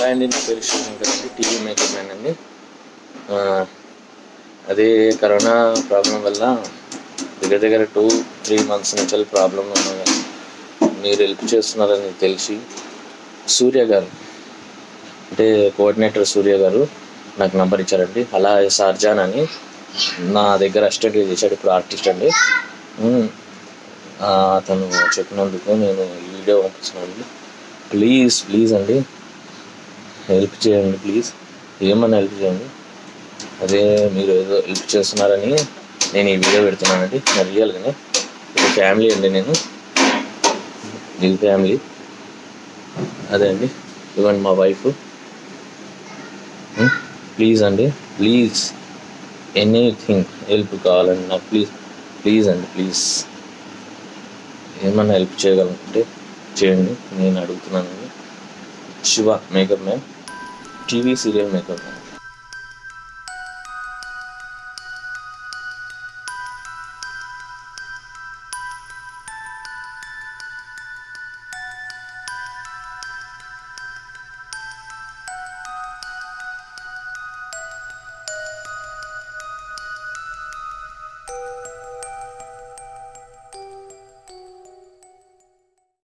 Hi అండి నా పేరు అండి టీవీ మేకప్ మ్యాన్ అండి. అదే కరోనా ప్రాబ్లం వల్ల దగ్గర దగ్గర టూ త్రీ మంత్స్ నుంచి ప్రాబ్లం ఉన్నాయి మీరు హెల్ప్ చేస్తున్నారని తెలిసి సూర్య గారు అంటే కోఆర్డినేటర్ సూర్య గారు నాకు నంబర్ ఇచ్చారండి. అలా సార్జాన్ అని నా దగ్గర అసిస్టెంట్ చేశాడు ఇప్పుడు ఆర్టిస్ట్ అండి. అతను చెప్పినందుకు నేను వీడియో పంపిస్తున్నాను ప్లీజ్ ప్లీజ్ అండి. హెల్ప్ చేయండి ప్లీజ్. ఏమన్నా హెల్ప్ చేయండి. అదే మీరు ఏదో హెల్ప్ చేస్తున్నారని నేను ఈ వీడియో పెడుతున్నానండి. నా రియల్గానే ఫ్యామిలీ అండి నేను. ఇది ఫ్యామిలీ అదే అండి. ఇవ్వండి మా వైఫ్ ప్లీజ్ అండి. ప్లీజ్. ఎనీథింగ్ హెల్ప్ కావాలండి నాకు ప్లీజ్. ప్లీజ్ అండి ప్లీజ్. ఏమన్నా హెల్ప్ చేయగలంటే చేయండి. నేను అడుగుతున్నానండి. Shiva makeup ma'am TV serial makeup man